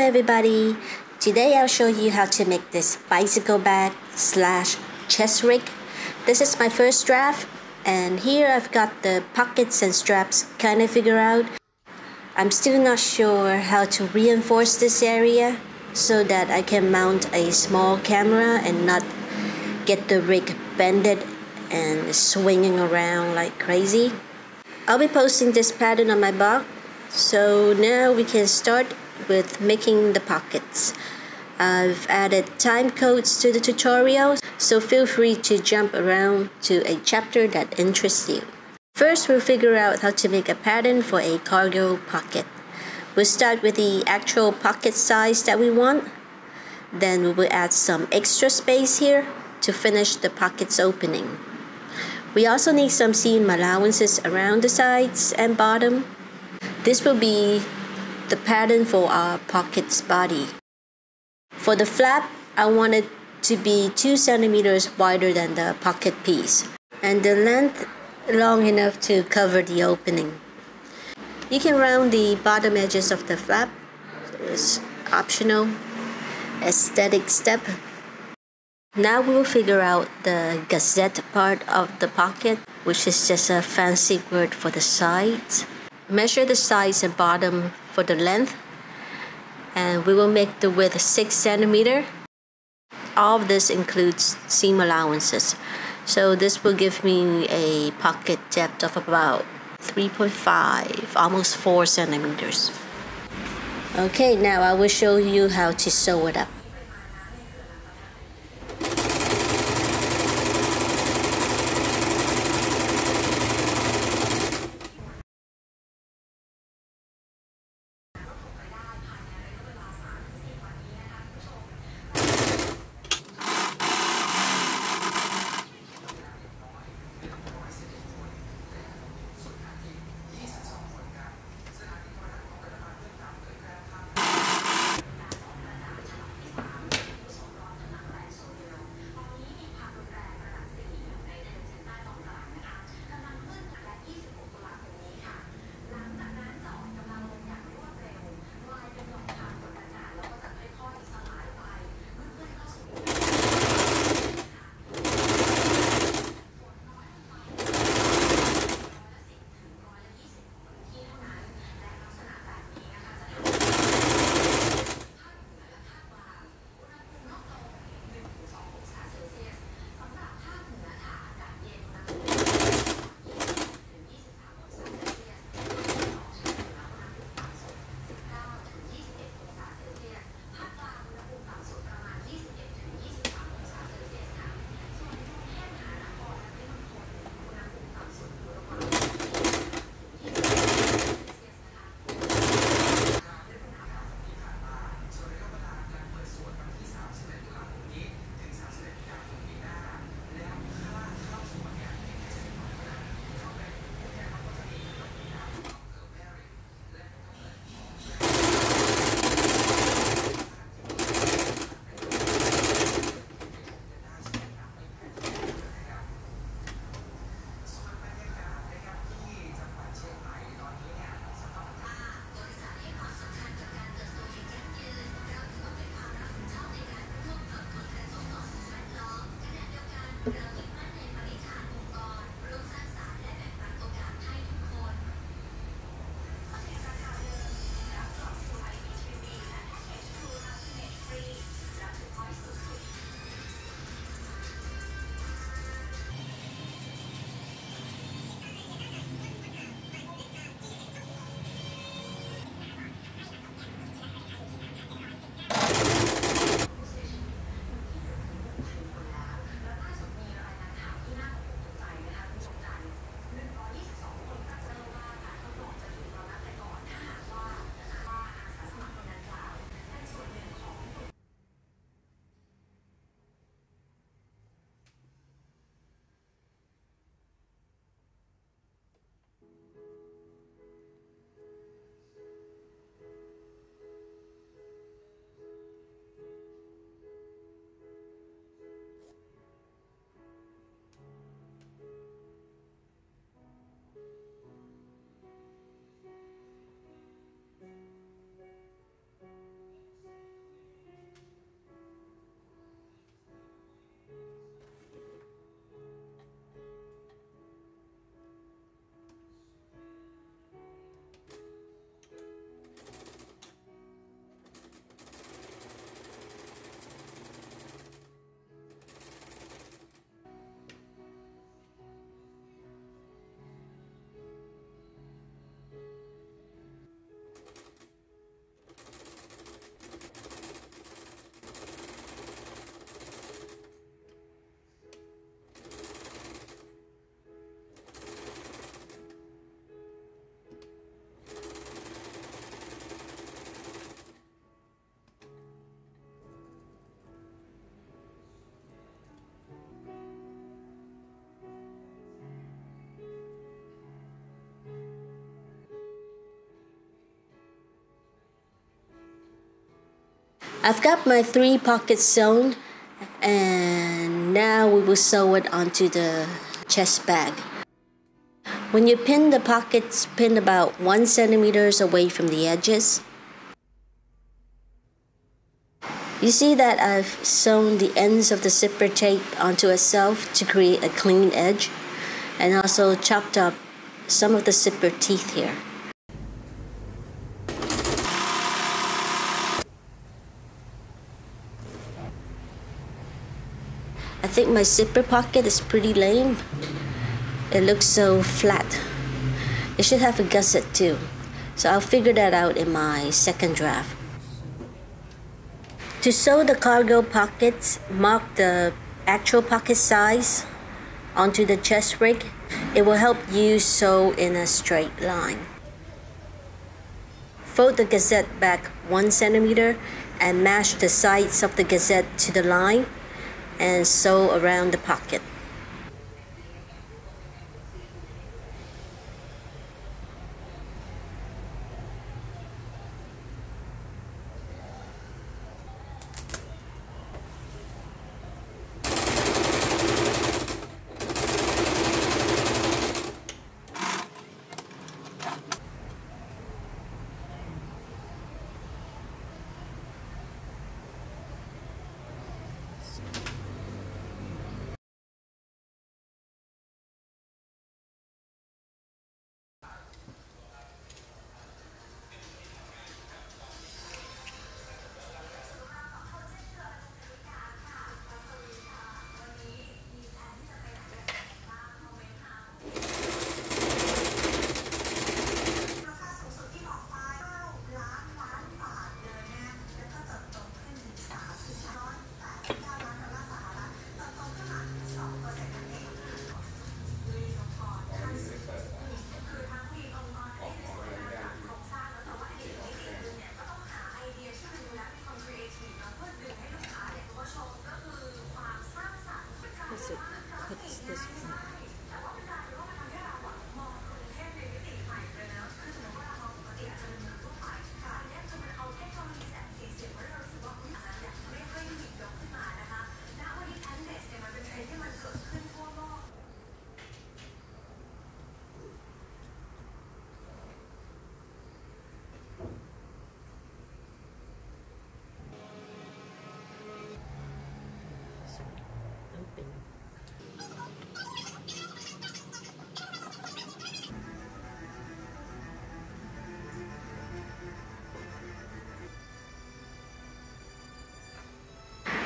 everybody! Today I'll show you how to make this bicycle bag slash chest rig. This is my first draft and here I've got the pockets and straps kinda figured out. I'm still not sure how to reinforce this area so that I can mount a small camera and not get the rig bended and swinging around like crazy. I'll be posting this pattern on my blog so now we can start with making the pockets. I've added time codes to the tutorial, so feel free to jump around to a chapter that interests you. First, we'll figure out how to make a pattern for a cargo pocket. We'll start with the actual pocket size that we want. Then we will add some extra space here to finish the pocket's opening. We also need some seam allowances around the sides and bottom. This will be the pattern for our pocket's body. For the flap, I want it to be 2 centimeters wider than the pocket piece and the length long enough to cover the opening. You can round the bottom edges of the flap. It's optional aesthetic step. Now we'll figure out the gusset part of the pocket, which is just a fancy word for the sides. Measure the sides and bottom for the length and we will make the width 6 centimeter. All of this includes seam allowances. So this will give me a pocket depth of about 3.5, almost 4 centimeters. Okay, now I will show you how to sew it up. I've got my three pockets sewn and now we will sew it onto the chest bag. When you pin the pockets, pin about one centimeters away from the edges. You see that I've sewn the ends of the zipper tape onto itself to create a clean edge and also chopped up some of the zipper teeth here. I think my zipper pocket is pretty lame. It looks so flat. It should have a gusset too. So I'll figure that out in my second draft. To sew the cargo pockets, mark the actual pocket size onto the chest rig. It will help you sew in a straight line. Fold the gusset back one centimeter and match the sides of the gusset to the line and sew around the pocket.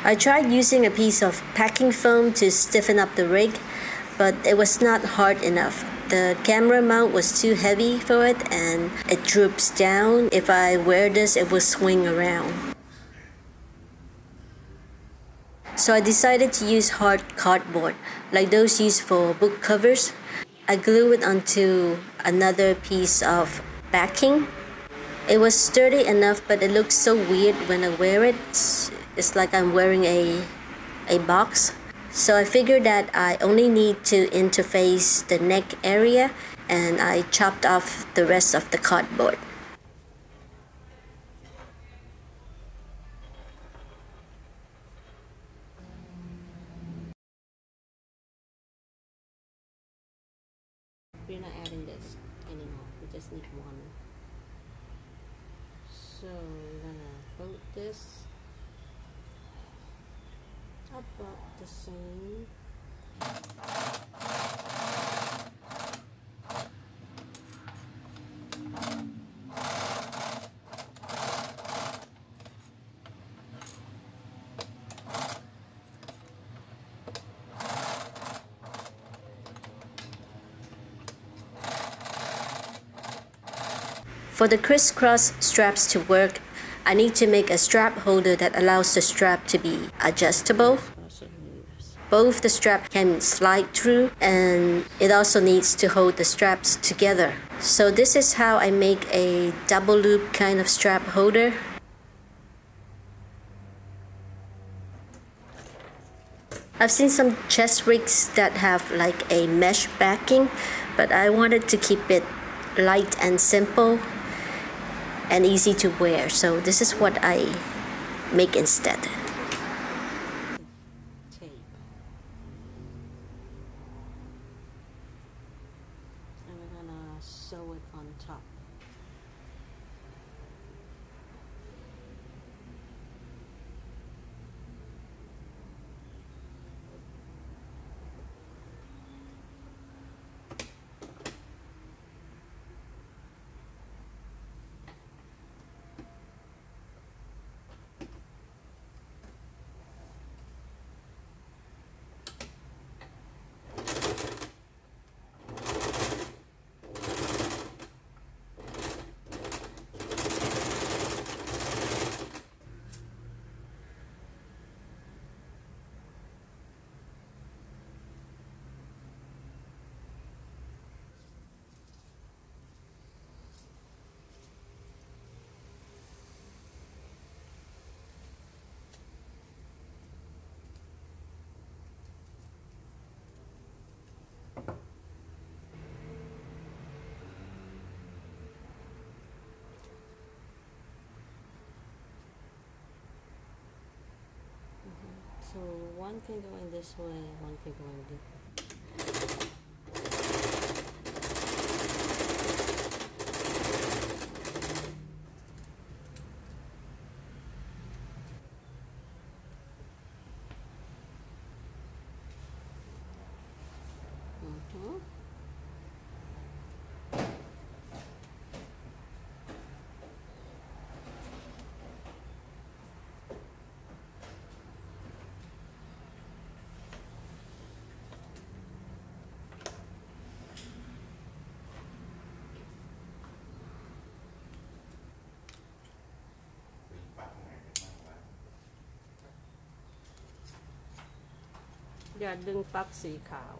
I tried using a piece of packing foam to stiffen up the rig, but it was not hard enough. The camera mount was too heavy for it and it droops down. If I wear this, it will swing around. So I decided to use hard cardboard, like those used for book covers. I glue it onto another piece of backing. It was sturdy enough, but it looks so weird when I wear it it's like I'm wearing a a box. So I figured that I only need to interface the neck area and I chopped off the rest of the cardboard. We're not adding this anymore. We just need one. So we're gonna fold this about the same. For the crisscross straps to work, I need to make a strap holder that allows the strap to be adjustable. Both the strap can slide through and it also needs to hold the straps together. So this is how I make a double loop kind of strap holder. I've seen some chest rigs that have like a mesh backing, but I wanted to keep it light and simple and easy to wear. So this is what I make instead. Tape. And we're gonna sew it on top. So one can go in this way, one can go in this อย่าดึงปลั๊กสีขาว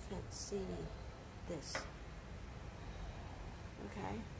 you can't see this. Okay.